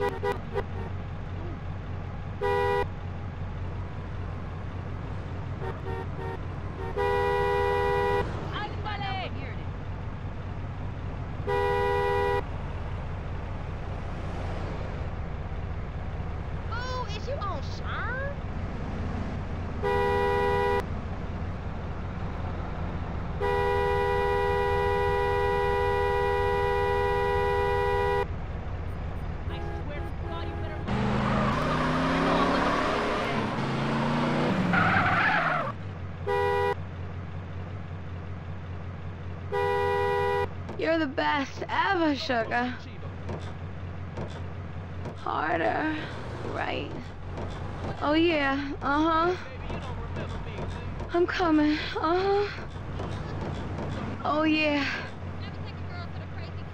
Is you? You're the best ever, sugar. Harder. Right. Oh, yeah. Uh-huh. I'm coming. Uh-huh. Oh, yeah. Never take a girl to the crazy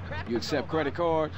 cop. You accept credit cards?